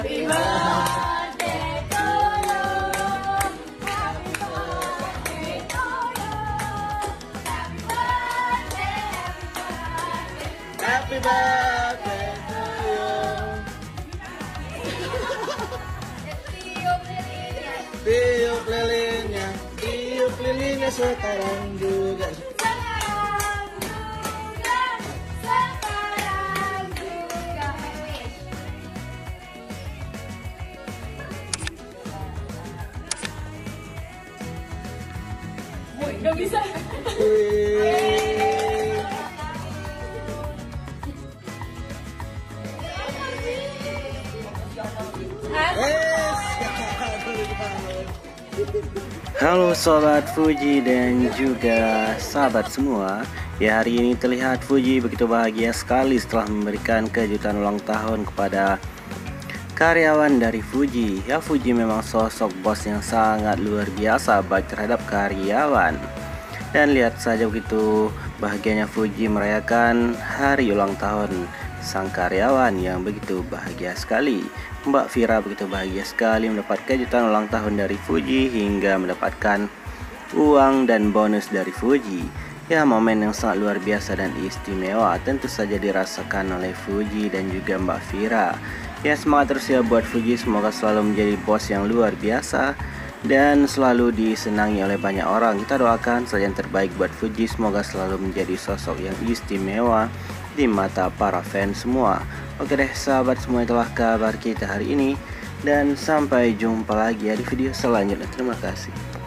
Happy birthday to you. Happy birthday to you. Happy birthday, happy birthday. Happy birthday to you. Tiup lilinnya, tiup lilinnya sekarang juga. Nggak bisa. Halo sobat Fuji dan juga sahabat semua Ya hari ini terlihat Fuji begitu bahagia sekali setelah memberikan kejutan ulang tahun kepada karyawan dari Fuji Ya Fuji memang sosok bos yang sangat luar biasa baik terhadap karyawan Dan lihat saja begitu bahagianya Fuji merayakan hari ulang tahun sang karyawan yang begitu bahagia sekali Mbak Vira begitu bahagia sekali mendapat kejutan ulang tahun dari Fuji hingga mendapatkan uang dan bonus dari Fuji. Ya, momen yang sangat luar biasa dan istimewa tentu saja dirasakan oleh Fuji dan juga Mbak Vira. Ya, semangat terus ya buat Fuji, semoga selalu menjadi bos yang luar biasa dan selalu disenangi oleh banyak orang. Kita doakan saja yang terbaik buat Fuji, semoga selalu menjadi sosok yang istimewa di mata para fans semua. Oke deh sahabat semua itulah kabar kita hari ini dan sampai jumpa lagi ya di video selanjutnya. Terima kasih.